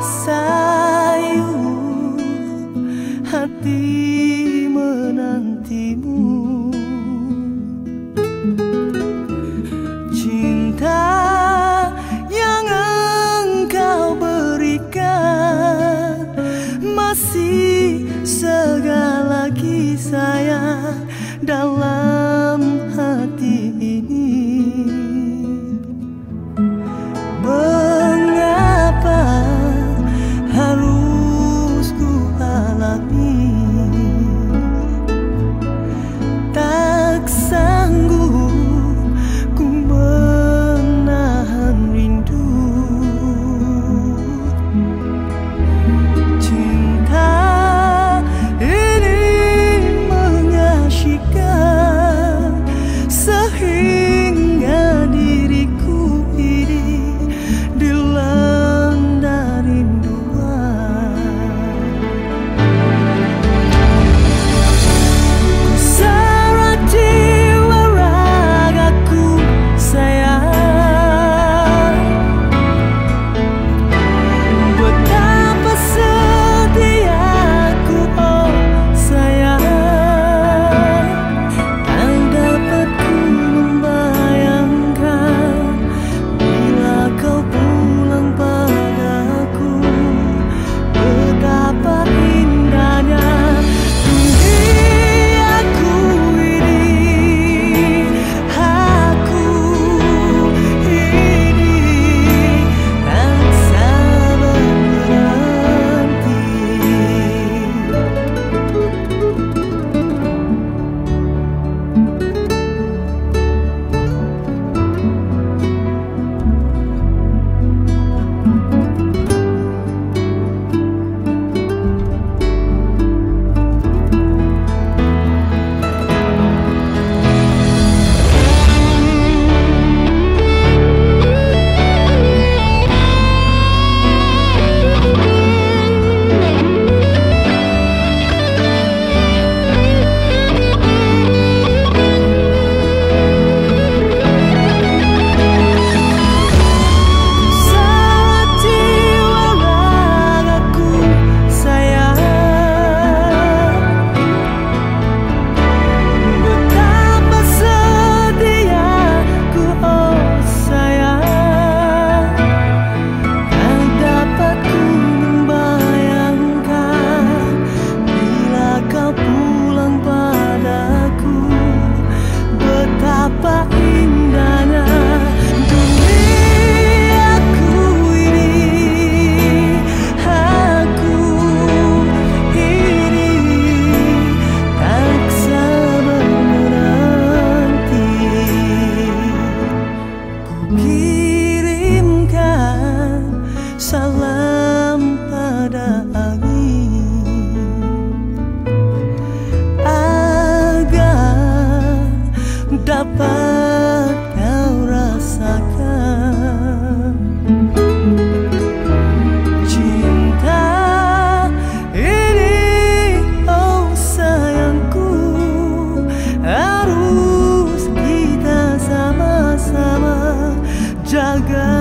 sayu hati menantimu. Cinta yang engkau berikan masih segala kisah yang dalam agar